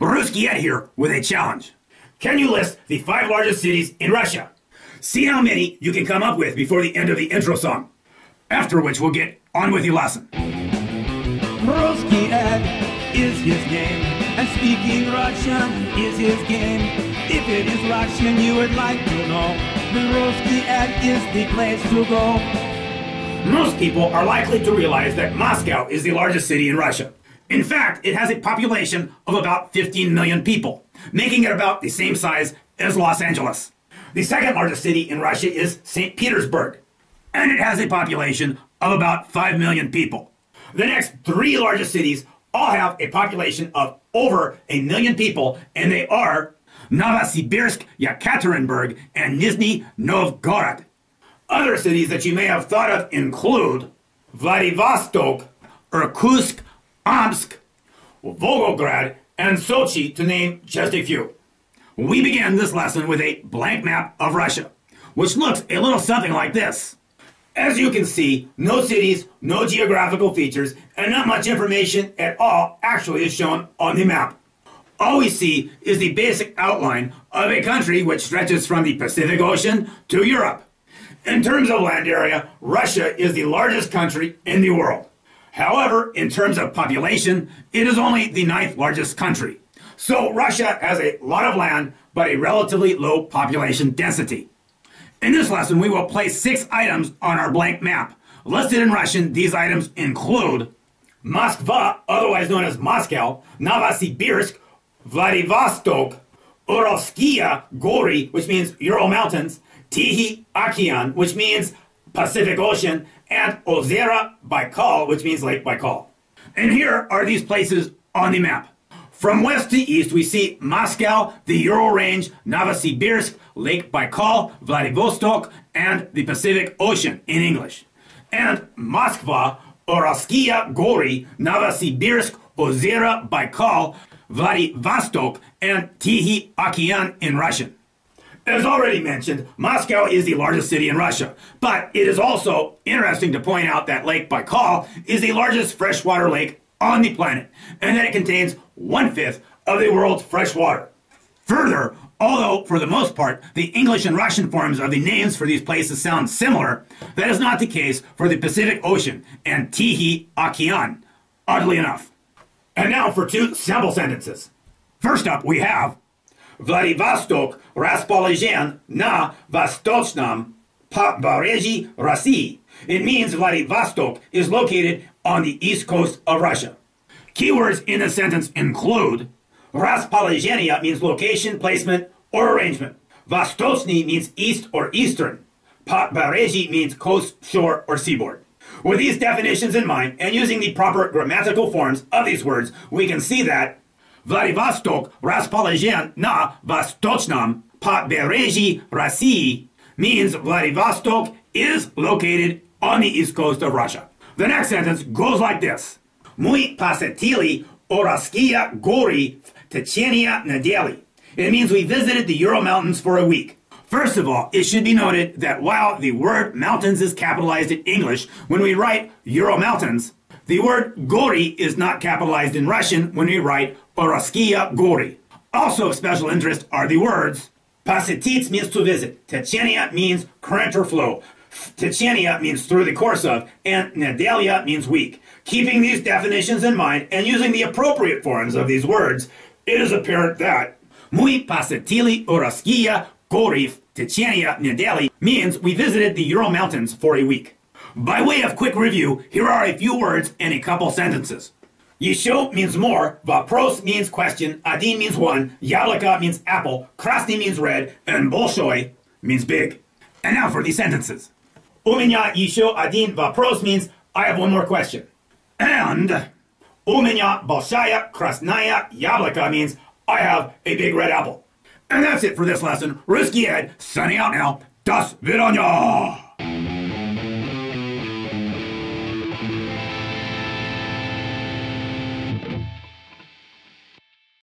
Rusky Ed here with a challenge. Can you list the five largest cities in Russia? See how many you can come up with before the end of the intro song. After which we'll get on with the lesson. Rusky Ed is his name, and speaking Russian is his game. If it is Russian you would like to know, the Rusky Ed is the place to go. Most people are likely to realize that Moscow is the largest city in Russia. In fact, it has a population of about 15 million people, making it about the same size as Los Angeles. The second largest city in Russia is St. Petersburg, and it has a population of about 5 million people. The next three largest cities all have a population of over a million people, and they are Novosibirsk, Yekaterinburg, and Nizhny Novgorod. Other cities that you may have thought of include Vladivostok, Irkutsk, Omsk, Volgograd, and Sochi, to name just a few. We began this lesson with a blank map of Russia, which looks a little something like this. As you can see, no cities, no geographical features, and not much information at all actually is shown on the map. All we see is the basic outline of a country which stretches from the Pacific Ocean to Europe. In terms of land area, Russia is the largest country in the world. However, in terms of population, it is only the ninth largest country. So Russia has a lot of land, but a relatively low population density. In this lesson, we will place six items on our blank map. Listed in Russian, these items include Moskva, otherwise known as Moscow, Novosibirsk, Vladivostok, Uralskaya Gori, which means Ural Mountains, Tihi Okean, which means Pacific Ocean, and Ozera Baikal, which means Lake Baikal. And here are these places on the map. From west to east, we see Moscow, the Ural Range, Novosibirsk, Lake Baikal, Vladivostok, and the Pacific Ocean in English. And Moskva, Uralskaya Gori, Novosibirsk, Ozera Baikal, Vladivostok, and Tihi Okean in Russian. As already mentioned, Moscow is the largest city in Russia, but it is also interesting to point out that Lake Baikal is the largest freshwater lake on the planet, and that it contains one-fifth of the world's fresh water. Further, although for the most part the English and Russian forms of the names for these places sound similar, that is not the case for the Pacific Ocean and Tihi Okean, oddly enough. And now for two sample sentences. First up, we have Vladivostok расположен на восточном побережье России. It means Vladivostok is located on the east coast of Russia. Keywords in the sentence include Расположение means location, placement, or arrangement. Vostochny means east or eastern. Побережье means coast, shore, or seaboard. With these definitions in mind, and using the proper grammatical forms of these words, we can see that Vladivostok расположен на восточном побережье России means Vladivostok is located on the east coast of Russia. The next sentence goes like this. Мы посетили Уральские горы в течение недели. It means we visited the Ural Mountains for a week. First of all, it should be noted that while the word mountains is capitalized in English, when we write Ural Mountains, the word gori is not capitalized in Russian when we write Uralskaya Gori. Also of special interest are the words Pasitits means to visit, Techenia means current or flow, Techenia means through the course of, and Nedelia means week. Keeping these definitions in mind and using the appropriate forms of these words, it is apparent that Muy pasitili Uralskaya Gori Techenia Nedeli means we visited the Ural Mountains for a week. By way of quick review, here are a few words and a couple sentences. Yesho means more, Vapros means question, Adin means one, Yalaka means apple, Krasny means red, and Bolshoi means big. And now for these sentences. Umenya yesho Adin Vapros means I have one more question. And Umenya Bolshaya Krasnaya Yablaka means I have a big red apple. And that's it for this lesson. Rusky Ed, signing out now. Das Vidanya!